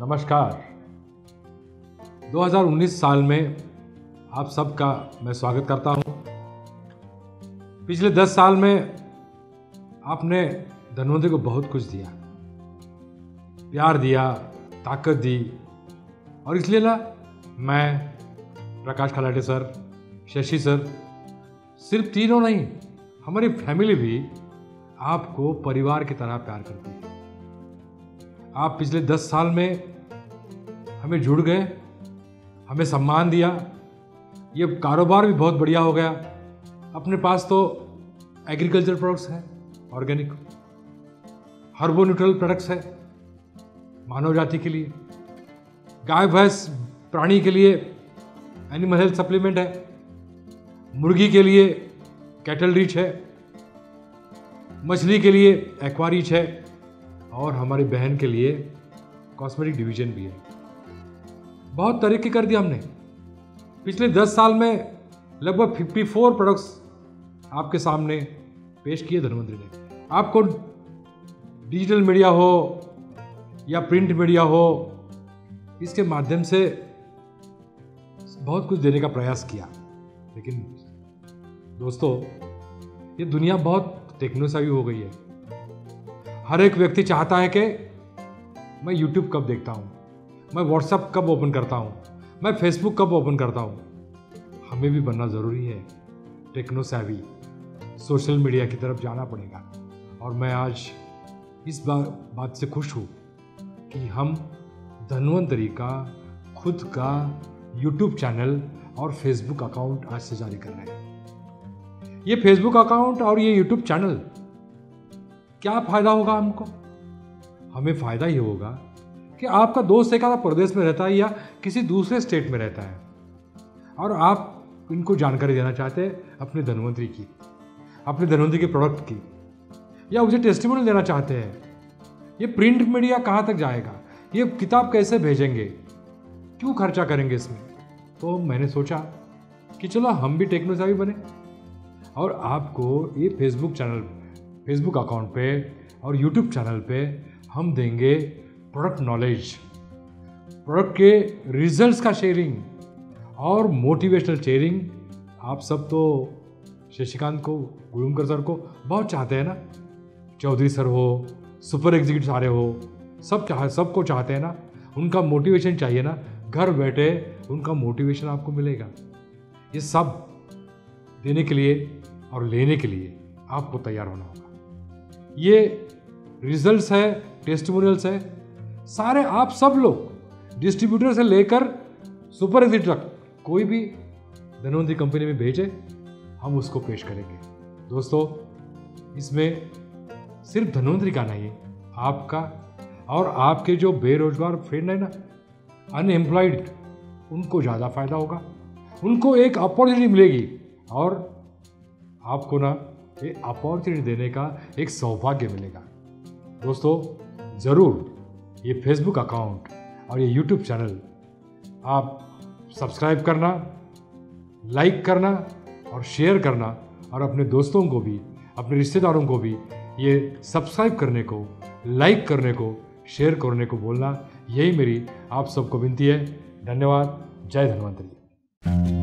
नमस्कार। 2019 साल में आप सबका मैं स्वागत करता हूँ। पिछले 10 साल में आपने धनवंतरी को बहुत कुछ दिया। प्यार दिया, ताकत दी। और इसलिए ना, मैं प्रकाश खलाटे सर, शशि सर, सिर्फ़ तीनों नहीं, हमारी फैमिली भी आपको परिवार की तरह प्यार करती है। आप पिछले दस साल में हमें जुड़ गए, हमें सम्मान दिया। ये कारोबार भी बहुत बढ़िया हो गया। अपने पास तो एग्रीकल्चर प्रोडक्ट्स हैं ऑर्गेनिक हर्बो न्यूट्रल प्रोडक्ट्स है, मानव जाति के लिए। गाय, भैंस, प्राणी के लिए एनिमल हेल्थ सप्लीमेंट है। मुर्गी के लिए कैटल रिच है। मछली के लिए एक्वारिच है। और हमारी बहन के लिए कॉस्मेटिक डिवीज़न भी है। बहुत तरक्की कर दी हमने। पिछले दस साल में लगभग 54 प्रोडक्ट्स आपके सामने पेश किए धनवंतरी ने। आपको डिजिटल मीडिया हो या प्रिंट मीडिया हो, इसके माध्यम से बहुत कुछ देने का प्रयास किया। लेकिन दोस्तों, ये दुनिया बहुत टेक्नोसावी हो गई है। हर एक व्यक्ति चाहता है कि मैं यूट्यूब कब देखता हूँ? मैं व्हाट्सअप कब ओपन करता हूँ? मैं फेसबुक कब ओपन करता हूँ? हमें भी बनना ज़रूरी है। टेक्नो सैवी सोशल मीडिया की तरफ़ जाना पड़ेगा। और मैं आज इस बा, बात से खुश हूँ कि हम धनवंतरी का खुद का यूट्यूब चैनल और फेसबुक अकाउंट आज से जारी कर रहे हैं। ये फेसबुक अकाउंट और ये यूट्यूब चैनल क्या फ़ायदा होगा हमको? हमें फ़ायदा ये होगा कि आपका दोस्त एक आधा प्रदेश में रहता है या किसी दूसरे स्टेट में रहता है। और आप इनको जानकारी देना चाहते हैं अपने धनवंतरी की, अपने धनवंतरी के प्रोडक्ट की, या उसे टेस्टिमोनियल देना चाहते हैं। ये प्रिंट मीडिया कहाँ तक जाएगा? ये किताब कैसे भेजेंगे? क्यों खर्चा करेंगे इसमें? तो मैंने सोचा कि चलो हम भी टेक्नोसावी बने और आपको ये फेसबुक चैनल फेसबुक अकाउंट पे और यूट्यूब चैनल पे हम देंगे प्रोडक्ट नॉलेज प्रोडक्ट के रिजल्ट्स का शेयरिंग और मोटिवेशनल शेयरिंग आप सब तो शशिकांत को गुरुमकर सर को बहुत चाहते हैं ना? चौधरी सर हो सुपर एग्जीक्यूटिव सारे हो, सब चाह, सबको चाहते हैं ना? उनका मोटिवेशन चाहिए ना? घर बैठे उनका मोटिवेशन आपको मिलेगा। ये सब देने के लिए और लेने के लिए आपको तैयार होना होगा। ये रिजल्ट्स है टेस्टिमोनियल्स है, सारे आप सब लोग डिस्ट्रीब्यूटर से लेकर सुपर एग्जिट तक, कोई भी धनवंतरी कंपनी में भेजे, हम उसको पेश करेंगे। दोस्तों, इसमें सिर्फ़ धनवंतरी का नहीं, आपका और आपके जो बेरोजगार फ्रेंड है ना अनएम्प्लॉयड उनको ज़्यादा फ़ायदा होगा, उनको एक अपॉर्चुनिटी मिलेगी और आपको ना ये अपॉर्चुनिटी देने का एक सौभाग्य मिलेगा। दोस्तों, ज़रूर ये फेसबुक अकाउंट और ये यूट्यूब चैनल आप सब्सक्राइब करना लाइक करना और शेयर करना और अपने दोस्तों को भी, अपने रिश्तेदारों को भी ये सब्सक्राइब करने को लाइक करने को शेयर करने को बोलना, यही मेरी आप सबको विनती है। धन्यवाद। जय धन्वंतरी।